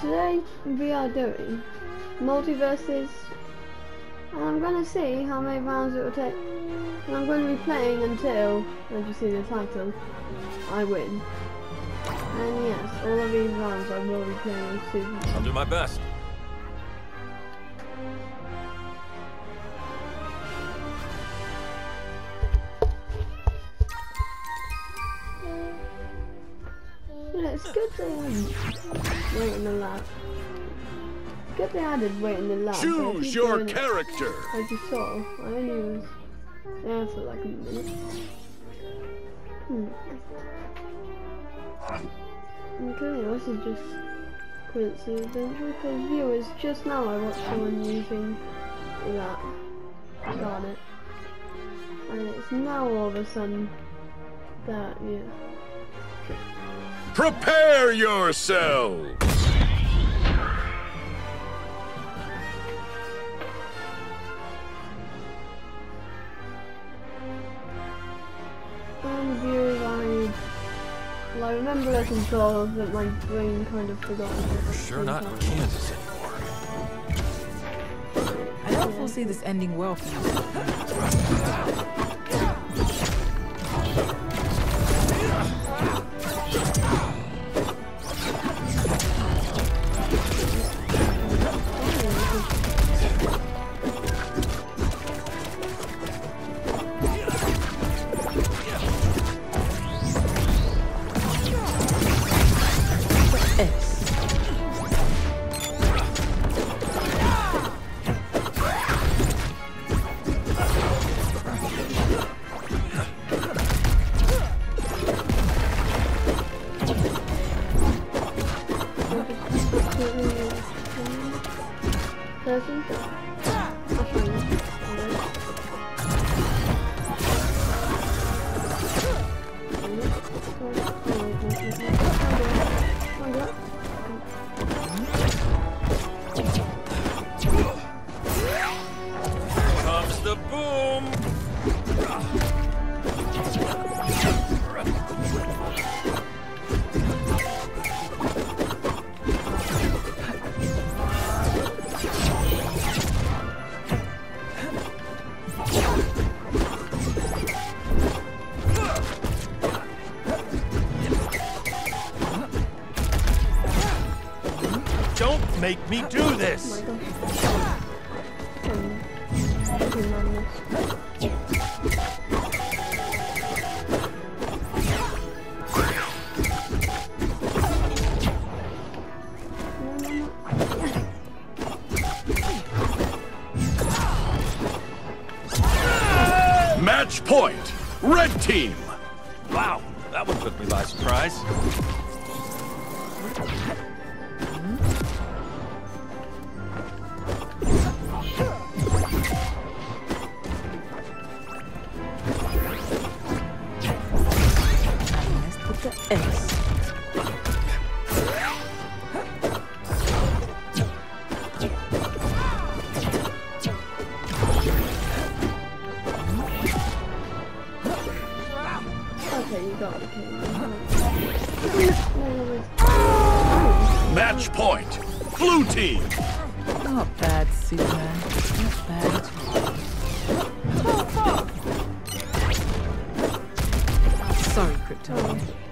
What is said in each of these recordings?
today we are doing MultiVersus and I'm gonna see how many rounds it will take and I'm going to be playing until, as you see the title, I win. And yes, all of these rounds I will be playing Susan. I'll do my best. Yeah, it's good they had wait in the lab. Good they added wait in the lab. Choose your it- character. As you saw, I only was there for like a minute. Hmm. Okay, this is just coincidental because viewers, just now I watched someone using that Garnet. And it's now all of a sudden that, yeah. Prepare yourselves. And viewers, I, well, I remember the controls, but my brain kind of forgot. We're sure not in Kansas anymore. I don't foresee this ending well for you. Show you. This! Match point. Red team. Wow, that one took me by surprise. Okay, you got. Match point. Blue team. Not bad, Superman. Not bad. Sorry, Krypton.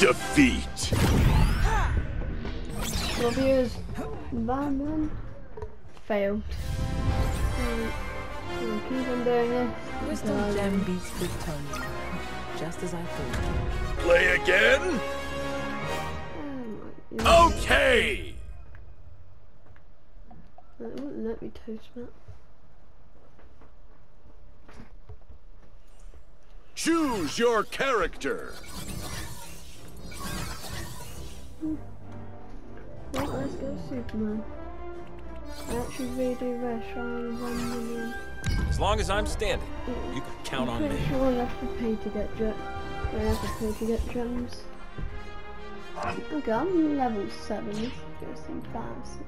Defeat. Love yous. Bye. Failed. Mm. I'll keep on doing this. Wisdom until I gem win. beats Kryptonian. Just as I thought. Play again? Oh my- Okay! It wouldn't let me toast that. Choose your character. Well, let's go Superman. I actually really do wish I had one million. As long as I'm standing, you can count on I'm me. pretty sure I have to pay to get jet. I have to pay to get gems. Okay, I'm level 7. This is just embarrassing.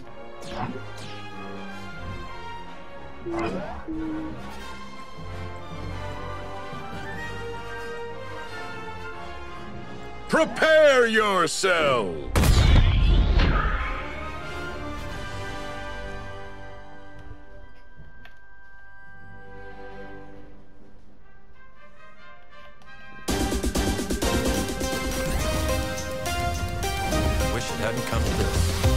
Prepare yourselves. Hadn't come to this.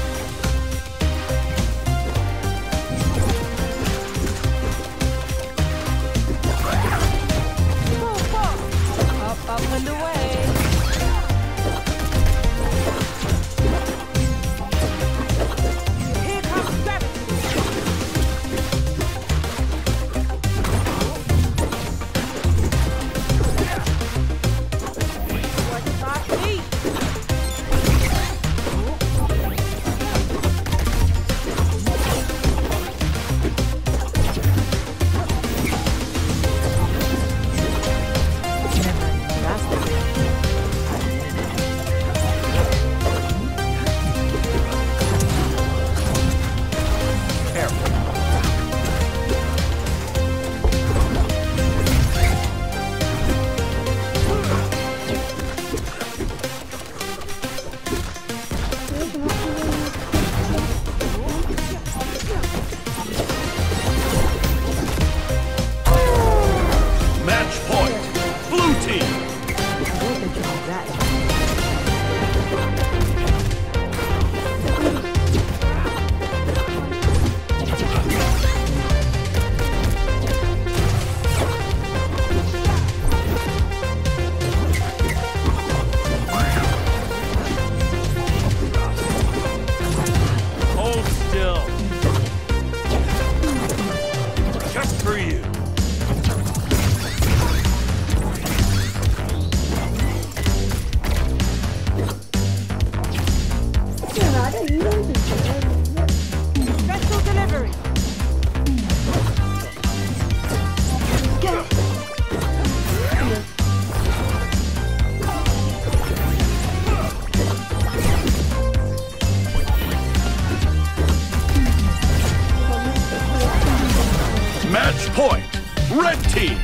Team.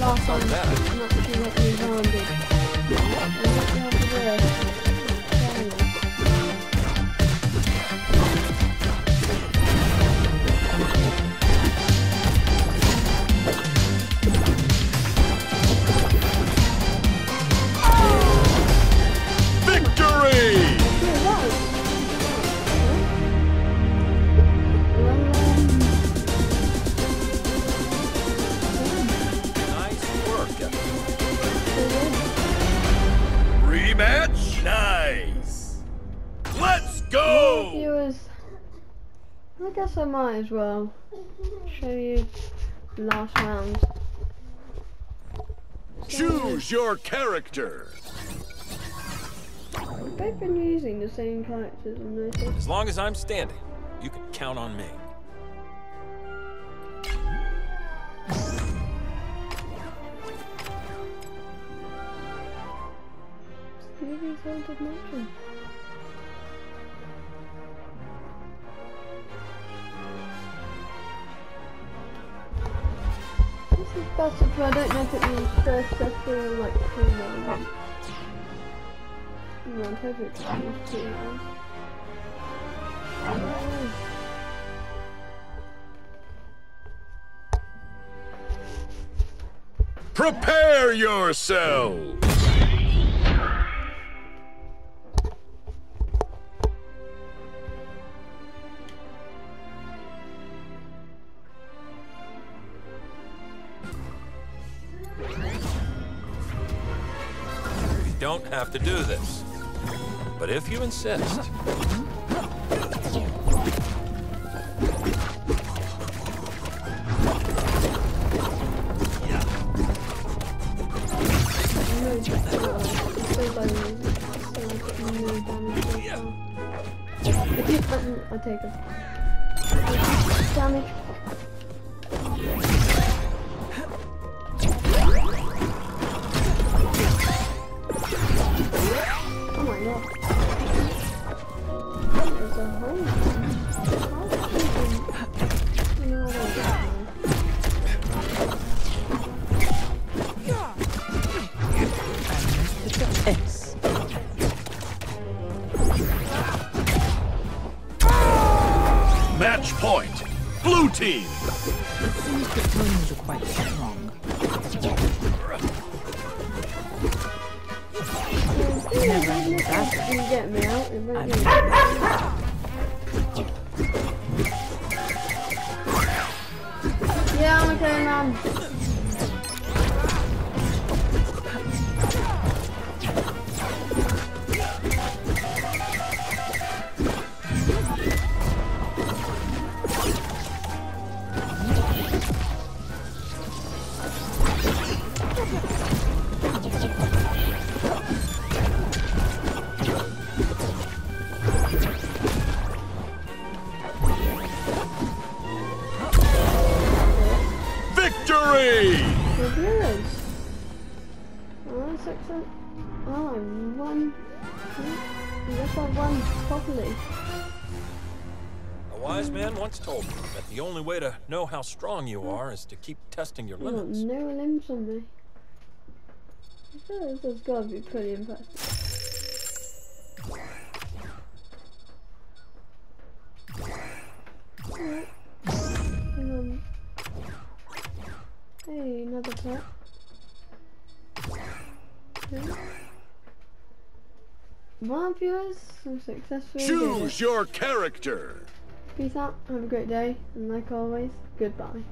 Not like last time. Go! Viewers, I guess I might as well show you the last round. Choose your character. We've both been using the same characters and noticed. As long as I'm standing, you can count on me. Movie's haunted mansion. Don't know if it means first second like two rounds. Oh. Prepare yourselves. Have to do this. But if you insist, No, uh, so low, Match point. Blue team. It seems the tones are quite strong. Yeah, I'm okay, man. Victory! The viewers. Oh, that's excellent. Oh, I won. I guess I won properly. a wise man once told me that the only way to know how strong you are is to keep testing your oh, limits. no limbs on me. I feel like this has got to be pretty impressive. Well, viewers, I'm successfully. Choose your character. Peace out, have a great day, and like always, goodbye.